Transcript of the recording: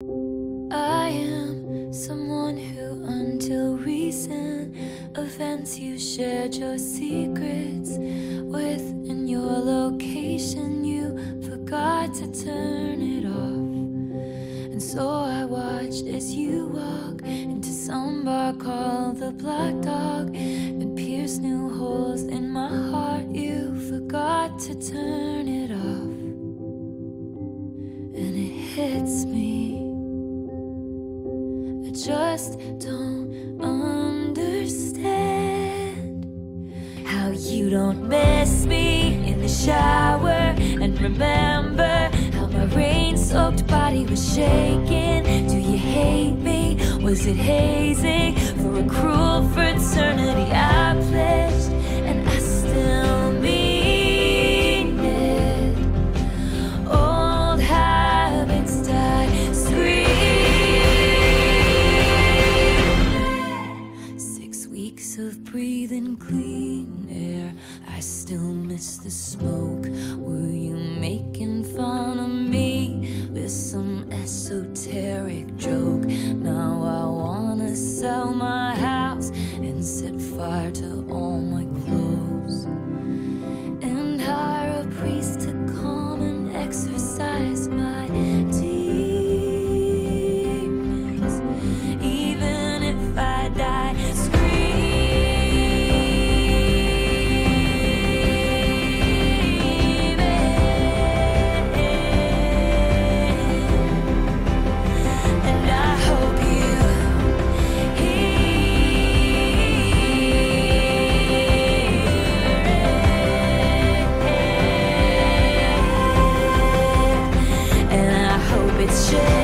I am someone who, until recent events, you shared your secrets with. In your location, you forgot to turn it off. And so I watched as you walk into some bar called the Black Dog just don't understand how you don't miss me in the shower and remember how my rain soaked body was shaking. Do you hate me? Was it hazing for a cruel fraternity breathing clean air. I still miss the smoke. Were you making fun of me with some esoteric joke? Now I wanna sell my house and set fire to all my clothes hope